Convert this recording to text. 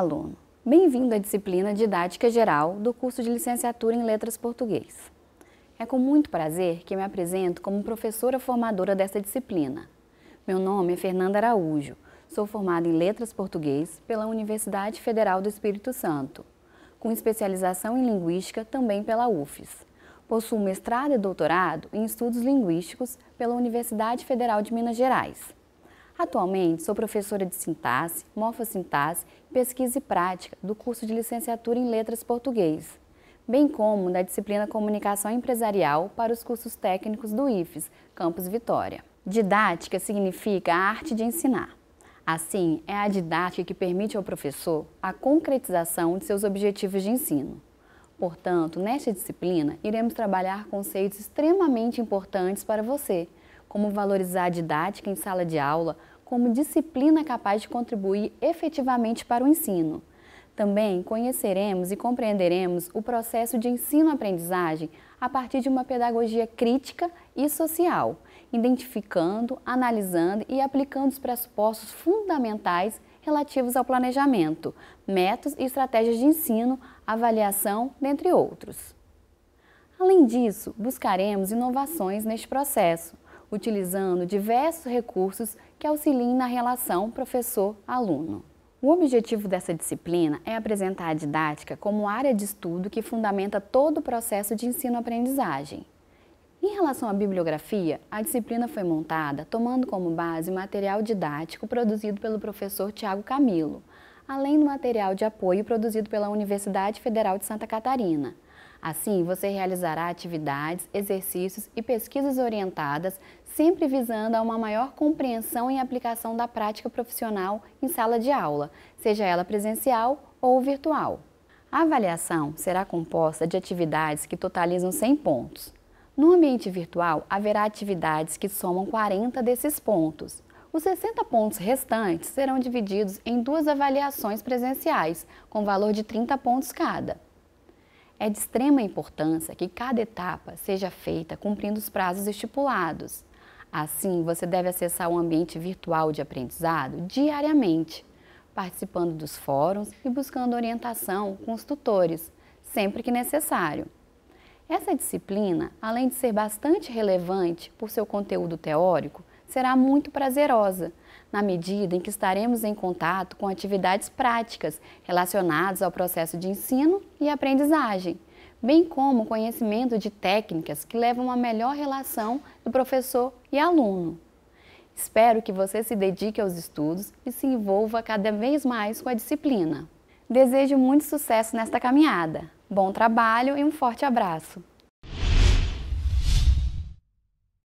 aluno! Bem-vindo à disciplina Didática Geral do curso de Licenciatura em Letras Português. É com muito prazer que me apresento como professora formadora dessa disciplina. Meu nome é Fernanda Araújo, sou formada em Letras Português pela Universidade Federal do Espírito Santo, com especialização em Linguística também pela UFES. Possuo mestrado e doutorado em Estudos Linguísticos pela Universidade Federal de Minas Gerais. Atualmente, sou professora de sintaxe, morfossintaxe, pesquisa e prática do curso de licenciatura em Letras Português, bem como da disciplina Comunicação Empresarial para os cursos técnicos do IFES, Campus Vitória. Didática significa a arte de ensinar. Assim, é a didática que permite ao professor a concretização de seus objetivos de ensino. Portanto, nesta disciplina, iremos trabalhar conceitos extremamente importantes para você, como valorizar a didática em sala de aula como disciplina capaz de contribuir efetivamente para o ensino. Também conheceremos e compreenderemos o processo de ensino-aprendizagem a partir de uma pedagogia crítica e social, identificando, analisando e aplicando os pressupostos fundamentais relativos ao planejamento, métodos e estratégias de ensino, avaliação, dentre outros. Além disso, buscaremos inovações neste processo, utilizando diversos recursos que auxiliem na relação professor-aluno. O objetivo dessa disciplina é apresentar a didática como área de estudo que fundamenta todo o processo de ensino-aprendizagem. Em relação à bibliografia, a disciplina foi montada tomando como base o material didático produzido pelo professor Tiago Camilo, além do material de apoio produzido pela Universidade Federal de Santa Catarina, Assim, você realizará atividades, exercícios e pesquisas orientadas, sempre visando a uma maior compreensão e aplicação da prática profissional em sala de aula, seja ela presencial ou virtual. A avaliação será composta de atividades que totalizam 100 pontos. No ambiente virtual, haverá atividades que somam 40 desses pontos. Os 60 pontos restantes serão divididos em duas avaliações presenciais, com valor de 30 pontos cada. É de extrema importância que cada etapa seja feita cumprindo os prazos estipulados. Assim, você deve acessar o ambiente virtual de aprendizado diariamente, participando dos fóruns e buscando orientação com os tutores, sempre que necessário. Essa disciplina, além de ser bastante relevante por seu conteúdo teórico, será muito prazerosa, na medida em que estaremos em contato com atividades práticas relacionadas ao processo de ensino e aprendizagem, bem como conhecimento de técnicas que levam a melhor relação do professor e aluno. Espero que você se dedique aos estudos e se envolva cada vez mais com a disciplina. Desejo muito sucesso nesta caminhada. Bom trabalho e um forte abraço!